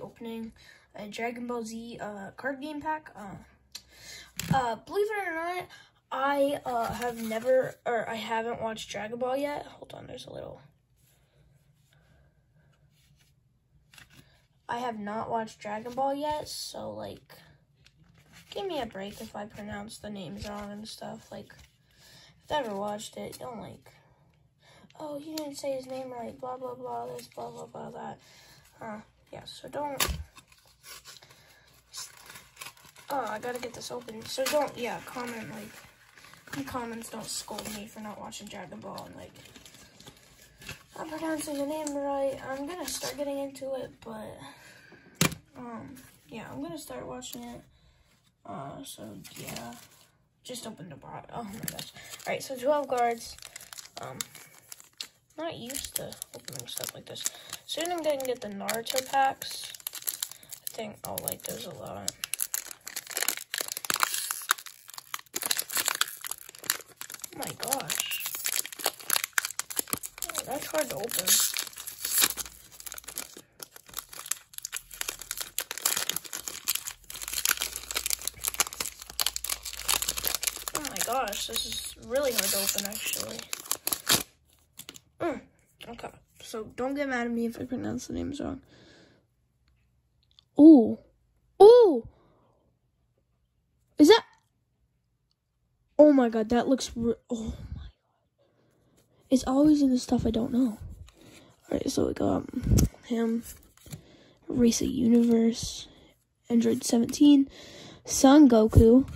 opening a Dragon Ball Z uh, card game pack. Uh, uh, believe it or not, I uh, have never, or I haven't watched Dragon Ball yet. Hold on, there's a little. I have not watched Dragon Ball yet, so like, give me a break if I pronounce the names wrong and stuff. Like, if I ever watched it, don't like, oh, he didn't say his name right, blah, blah, blah, this, blah, blah, blah, that. Uh, yeah, so don't. Oh, I gotta get this open. So don't, yeah, comment, like, in comments, don't scold me for not watching Dragon Ball and, like, not pronouncing the name right. I'm gonna start getting into it, but, um, yeah, I'm gonna start watching it. Uh, so, yeah, just open the box. Oh my gosh. Alright, so 12 guards. Um, not used to opening stuff like this. Soon I'm gonna get the Naruto packs. I think I'll like those a lot. Oh my gosh. Oh, that's hard to open. Oh my gosh, this is really hard to open actually. Mm, okay, so don't get mad at me if I pronounce the names wrong. Ooh. Ooh! Is that... Oh my god, that looks... oh my god. It's always in the stuff I don't know. Alright, so we got him. Race Universe. Android 17. Son Goku.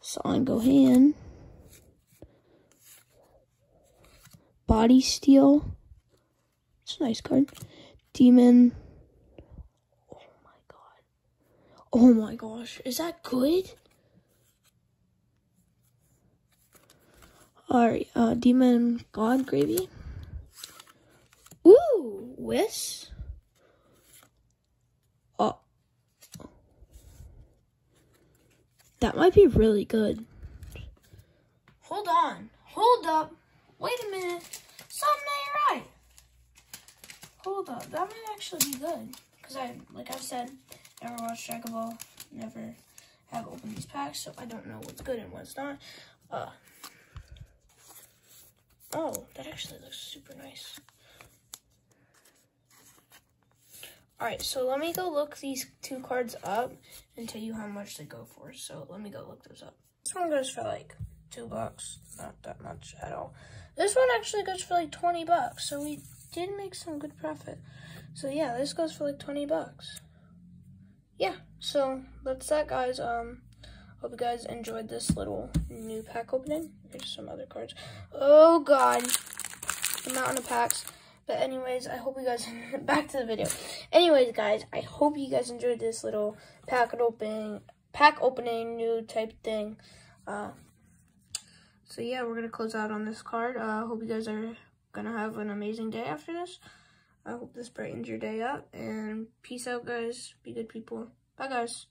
Son Gohan. Body Steel. It's a nice card. Demon. Oh my god. Oh my gosh. Is that good? Alright, uh, Demon God Gravy. Ooh, Whis. Oh. That might be really good. Hold on. Hold up. Wait a minute. Something ain't right. Hold up. That might actually be good. Because I, like I've said, never watched Dragon Ball. Never have opened these packs, so I don't know what's good and what's not. Uh, Oh, that actually looks super nice. Alright, so let me go look these two cards up and tell you how much they go for. So let me go look those up. This one goes for like two bucks. Not that much at all. This one actually goes for like 20 bucks. So we did make some good profit. So yeah, this goes for like 20 bucks. Yeah, so that's that guys. Um Hope you guys enjoyed this little new pack opening. Here's some other cards. Oh god. The mountain of packs. But anyways, I hope you guys back to the video. Anyways, guys, I hope you guys enjoyed this little pack opening pack opening new type thing. Uh so yeah, we're gonna close out on this card. I uh, hope you guys are gonna have an amazing day after this. I hope this brightens your day up and peace out guys. Be good people. Bye guys.